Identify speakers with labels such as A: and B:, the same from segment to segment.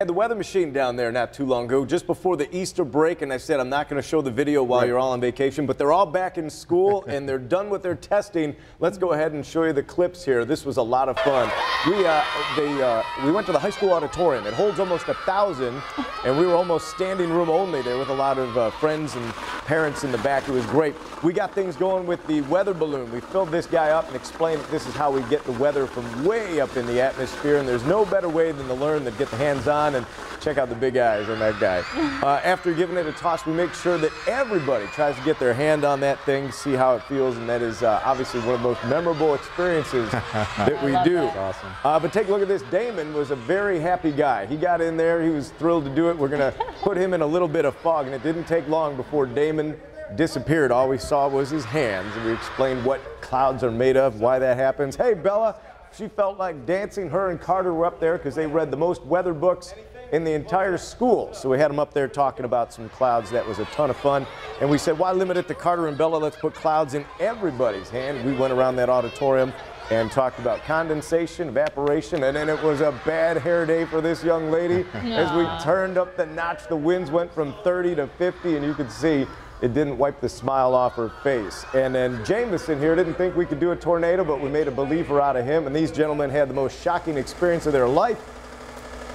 A: had the weather machine down there not too long ago, just before the Easter break, and I said I'm not going to show the video while
B: Right.
A: you're all on vacation, but they're all back in school and they're done with their testing. Let's go ahead and show you the clips here. This was a lot of fun. We uh, they uh, we went to the high school auditorium. It holds almost a thousand, and we were almost standing room only there with a lot of uh, friends and parents in the back. It was great. We got things going with the weather balloon. We filled this guy up and explained that this is how we get the weather from way up in the atmosphere, and there's no better way than to learn than get the hands on and check out the big eyes on that guy. Uh, after giving it a toss, we make sure that everybody tries to get their hand on that thing, see how it feels, and that is uh, obviously one of the most memorable experiences that we do.
B: awesome.
A: Uh, but take a look at this. Damon was a very happy guy. He got in there. He was thrilled to do it. We're going to put him in a little bit of fog, and it didn't take long before Damon disappeared. All we saw was his hands, and we explained what clouds are made of, why that happens. Hey, Bella, she felt like dancing. Her and Carter were up there because they read the most weather books in the entire school. So we had them up there talking about some clouds. That was a ton of fun. And we said, why limit it to Carter and Bella? Let's put clouds in everybody's hand. We went around that auditorium and talked about condensation, evaporation, and then it was a bad hair day for this young lady. As we turned up the notch, the winds went from 30 to 50, and you could see it didn't wipe the smile off her face. And then Jameson here didn't think we could do a tornado, but we made a believer out of him. And these gentlemen had the most shocking experience of their life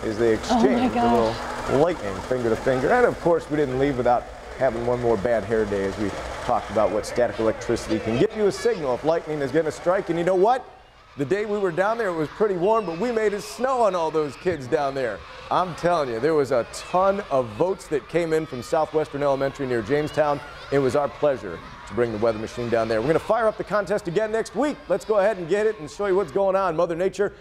A: as they oh, exchanged a little lightning finger to finger. And of course, we didn't leave without having one more bad hair day as we talked about what static electricity can give you a signal if lightning is going to strike. And you know what? The day we were down there, it was pretty warm, but we made it snow on all those kids down there. I'm telling you, there was a ton of votes that came in from Southwestern Elementary near Jamestown. It was our pleasure to bring the weather machine down there. We're going to fire up the contest again next week. Let's go ahead and get it and show you what's going on. Mother Nature